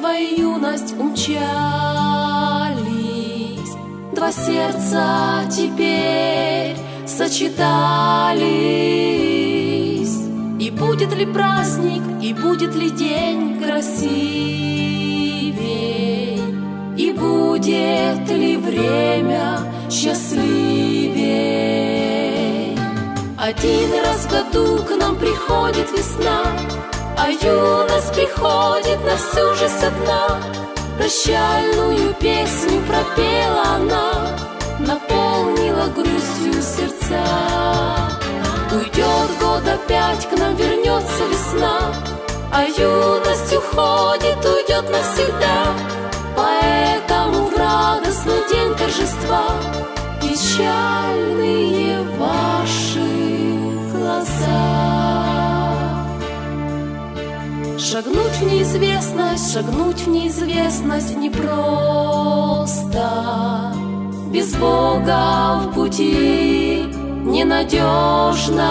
твоя юность умчались, Два сердца теперь сочетались. И будет ли праздник, и будет ли день красивей, И будет ли время счастливей. Один раз в году к нам приходит весна, а юность приходит на всю жизнь со дна. Прощальную песню пропела она Наполнила грустью сердца. Уйдет год опять, к нам вернется весна. А юность уходит, уйдет навсегда. Поэтому в радостный день торжества Печальные ваши глаза Шагнуть в неизвестность, шагнуть в неизвестность непросто. Без Бога в пути ненадежно.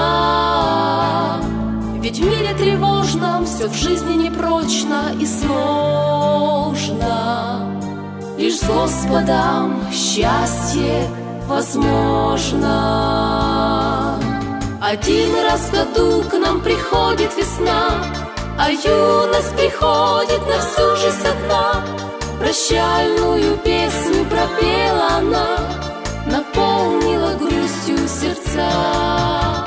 Ведь в мире тревожном все в жизни непрочно и сложно. Лишь с Господом счастье возможно. Один раз в году к нам приходит весна, а юность приходит на всю жизнь со дна. Прощальную песню пропела она Наполнила грустью сердца.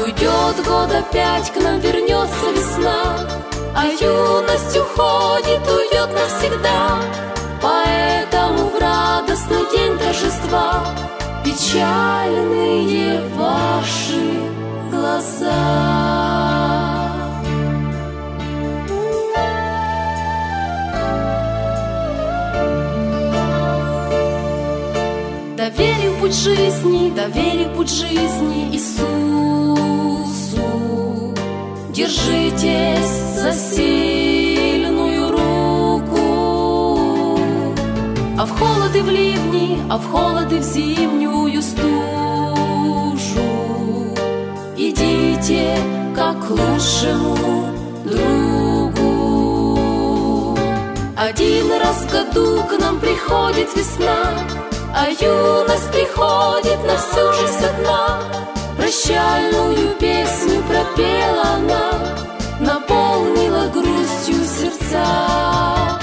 Уйдет год опять, к нам вернется весна А юность уходит, уйдет навсегда. Поэтому в радостный день торжества Печальные ваши глаза путь жизни, доверив путь жизни Иисусу. Держитесь за сильную руку, А в холоды в ливни, а в холоды в зимнюю стужу Идите как лучшему другу. Один раз в году к нам приходит весна, а юность приходит на всю жизнь со дна Прощальную песню пропела она Наполнила грустью сердца.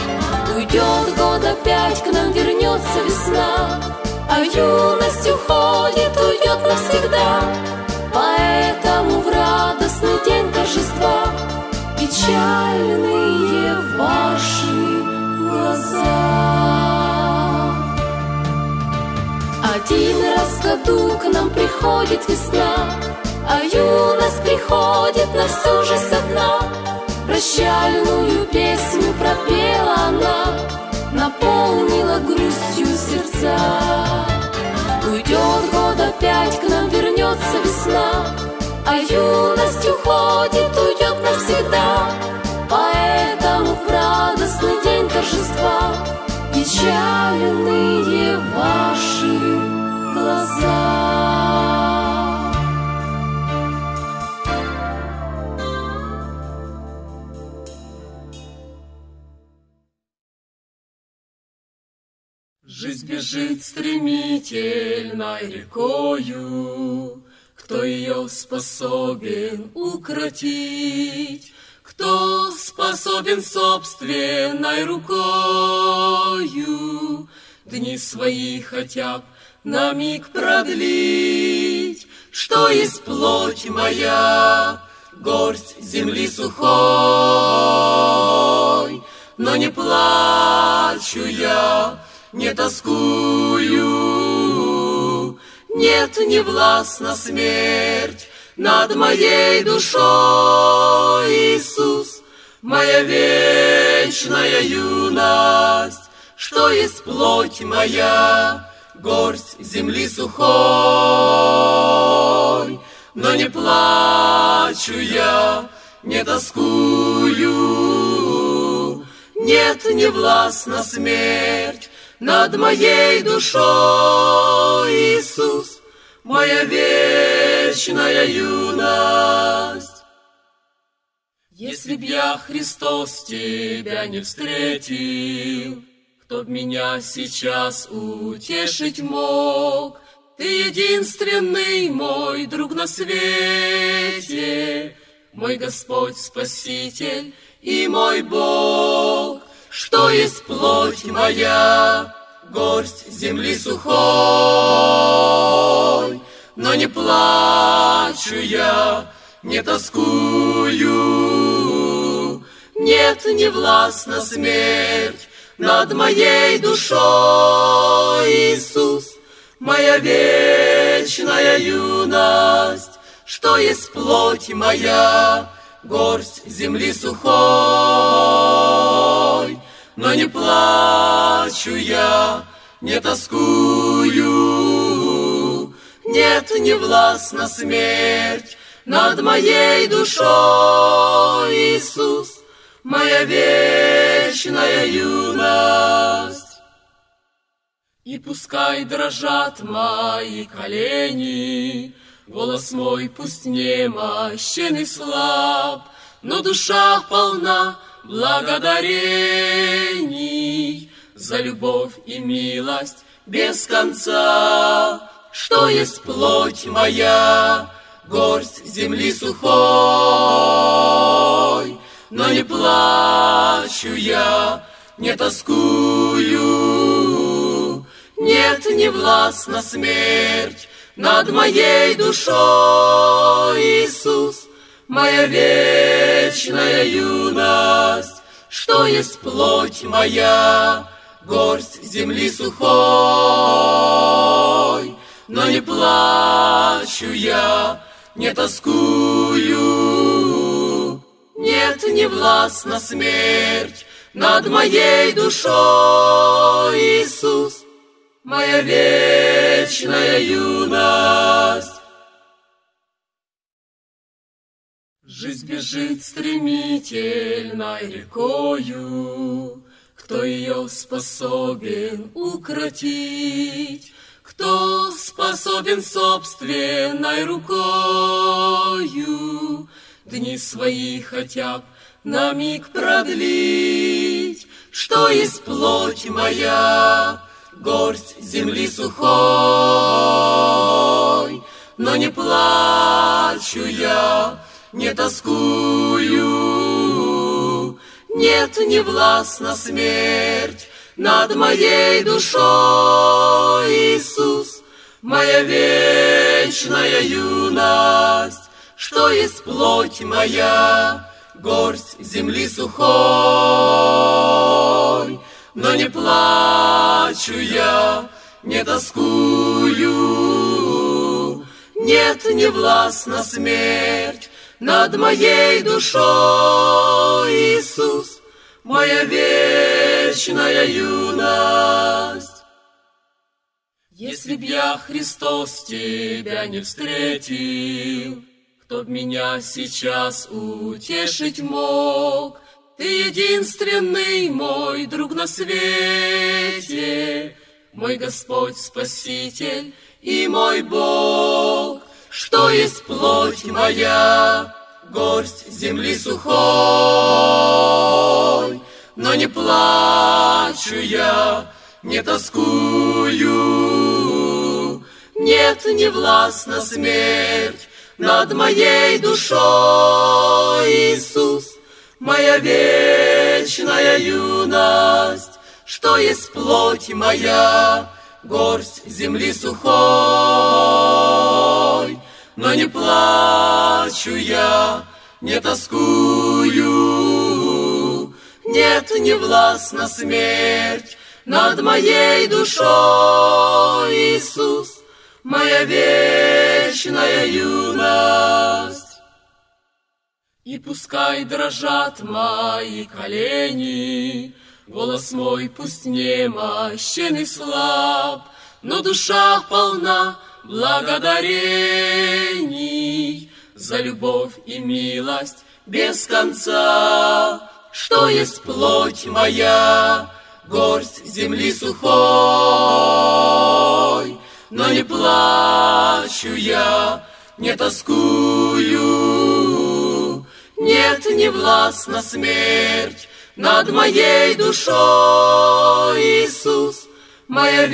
Уйдет год опять, к нам вернется весна А юность уходит, уйдет навсегда году к нам приходит весна, А юность приходит на всю жизнь со дна. Прощальную песню пропела она, Наполнила грустью сердца. Уйдет год опять, к нам вернется весна, А юность уходит, уйдет навсегда. Поэтому в радостный день торжества Печальные ваши Жизнь бежит стремительной рекою, Кто ее способен укротить? Кто способен собственной рукою Дни свои хотя б на миг продлить, Что есть плоть моя, горсть земли сухой. Но не плачу я, не тоскую, Нет, не властна смерть над моей душой, Иисус, моя вечная юность, что есть плоть моя, горсть земли сухой. Но не плачу я, не тоскую, нет, не властна смерть над моей душой, Иисус, моя вечная юность. Если б я, Христос, тебя не встретил, Кто б меня сейчас утешить мог? Ты единственный мой друг на свете, Мой Господь Спаситель и мой Бог, Что есть плоть моя, горсть земли сухой. Но не плачу я, не тоскую, Нет, не властна смерть над моей душой, Иисус, моя вечная юность, что есть плоть моя, горсть земли сухой. Но не плачу я, не тоскую, нет, не властна смерть над моей душой, Иисус, моя вечная юность. И пускай дрожат мои колени, Голос мой пусть не мощен и слаб, Но душа полна благодарений За любовь и милость без конца, Что есть плоть моя, горсть земли сухой. Но не плачу я, не тоскую, нет, не властна смерть над моей душой, Иисус, моя вечная юность, что есть плоть моя, горсть земли сухой. Но не плачу я, не тоскую, нет, не властна смерть над моей душой, Иисус, моя вечная юность. Жизнь бежит стремительной рекою, Кто ее способен укротить? Кто способен собственной рукою Дни свои хотя б на миг продлить? Что есть плоть моя, горсть земли сухой. Но не плачу я, не тоскую, Нет, не властна смерть над моей душой, Иисус, моя вечная юность, Что есть плоть моя, горсть земли сухой. Но не плачу я, не тоскую, Нет, не властна смерть над моей душой, Иисус, моя вечная юность. Если б я, Христос, тебя не встретил, Кто б меня сейчас утешить мог? Ты единственный мой друг на свете, Мой Господь Спаситель и мой Бог, Что есть плоть моя, горсть земли сухой. Но не плачу я, не тоскую, Нет, не властна смерть над моей душой, Иисус, моя вечная юность, что есть плоть моя, горсть земли сухой. Но не плачу я, не тоскую, нет, не властна смерть над моей душой, Иисус, моя вечная юность. И пускай дрожат мои колени, Голос мой пусть не мощен и слаб, Но душа полна благодарений За любовь и милость без конца, Что есть плоть моя, горсть земли сухой. Но не плачу я, не тоскую, Нет, не властна смерть над моей душой, Иисус, моя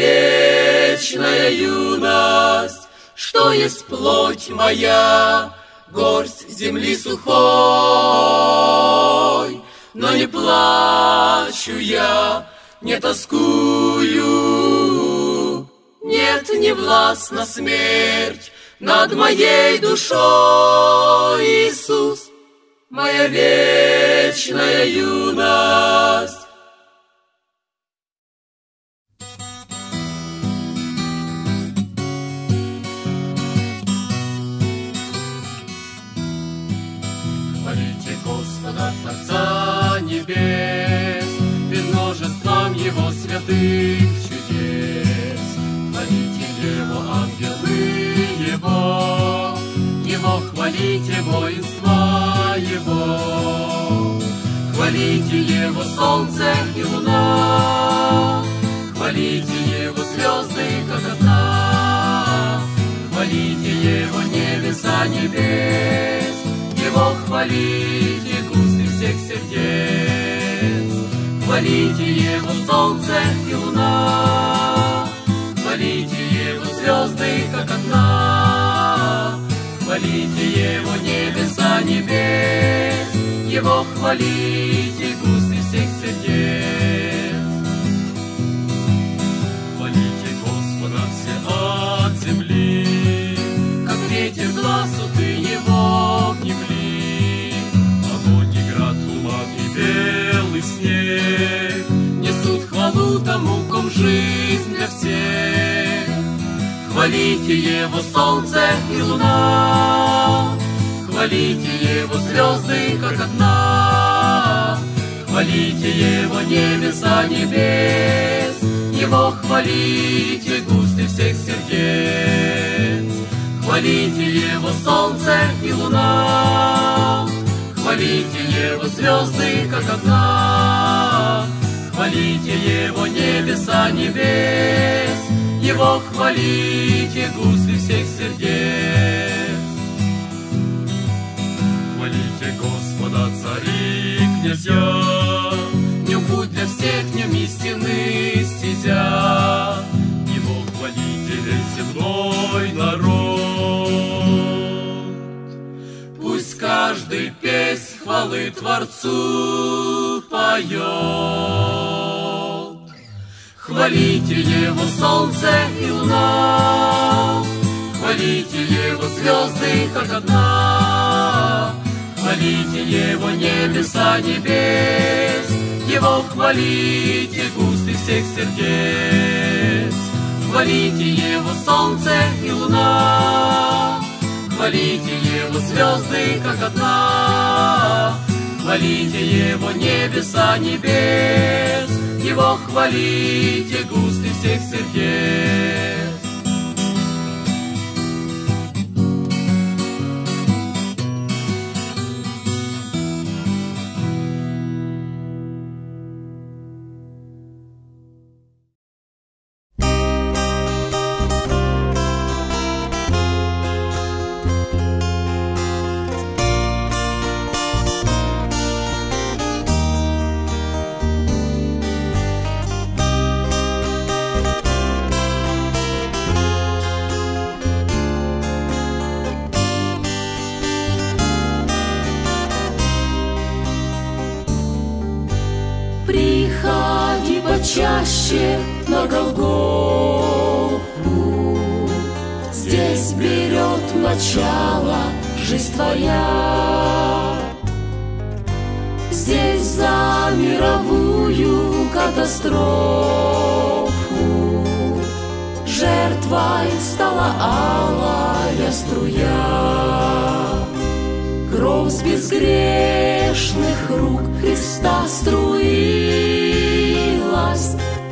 вечная юность, что есть плоть моя, горсть земли сухой. Но не плачу я, не тоскую, нет, не властна смерть над моей душой, Иисус, моя вечная юность. Хвалите, воинства Его. Хвалите Его, солнце и луна, Хвалите Его, звезды, как одна, Хвалите Его, небеса небес, Его хвалите, густы всех сердец. Хвалите Его, солнце и луна, Хвалите Его, звезды, как одна, Хвалите Его, небеса небес, Его хвалите, густы всех сердец. Хвалите Господа все от земли, Как ветер глазу ты его внемли. Огонь и град, туман и белый снег Несут хвалу тому, ком жизнь для всех. Хвалите Его солнце и луна, Хвалите Его звезды, как одна, Хвалите Его небеса небес, Его хвалите густы всех сердец. Хвалите Его солнце и луна, Хвалите Его звезды, как одна, Хвалите Его небеса небес, Его хвалите густы всех сердец. Хвалите Господа, цари, князья, Днем путь для всех, днем истины стезя. Его хвалите весь земной народ. Пусть каждый песнь хвалы Творцу поет. Хвалите Его солнце и луна, Хвалите Его звезды, как одна, Хвалите Его небеса небес, Его хвалите густы всех сердец. Хвалите Его солнце и луна, Хвалите Его звезды, как одна, Хвалите Его небеса небес, Его хвалите густы всех сердец. Катастрофу. Жертвой стала алая струя. Кровь с безгрешных рук Христа струилась,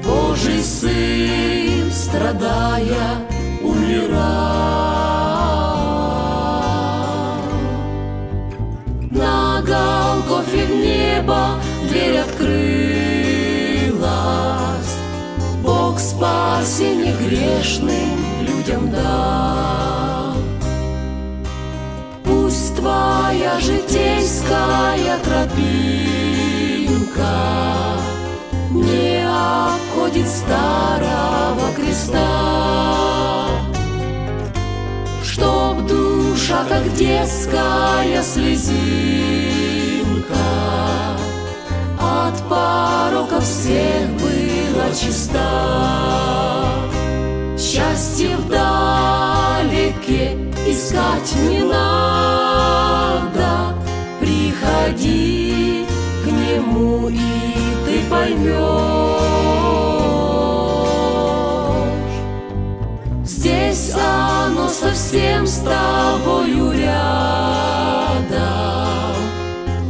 Божий Сын, страдая, умирал. На Голгофе в небо грешным людям дал. Пусть Твоя житейская тропинка Не обходит старого креста Чтоб душа, как детская слезинка От пороков всех была чиста искать не надо. Приходи к нему, и ты поймешь Здесь оно совсем с тобою рядом.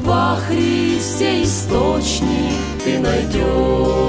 Во Христе источник ты найдешь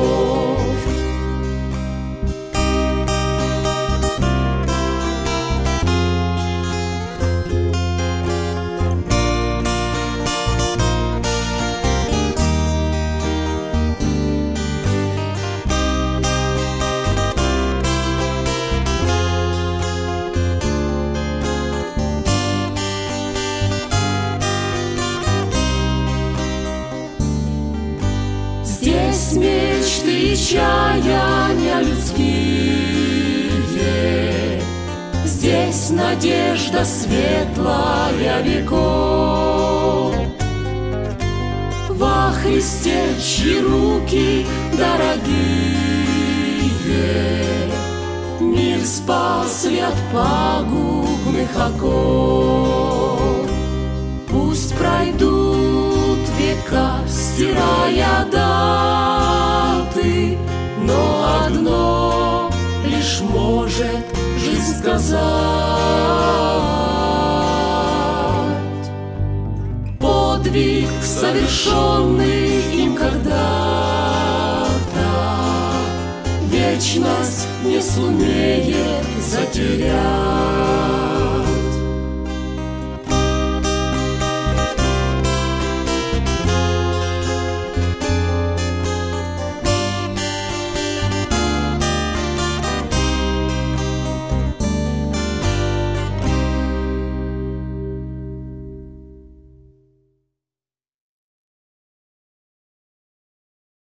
светлая веков. Во Христе, чьи руки дорогие, Мир спасли от пагубных оков. Пусть пройдут века, стирая даты, Но одно лишь может жизнь сказать. Совершенный им когда-то, Вечность не сумеет затерять.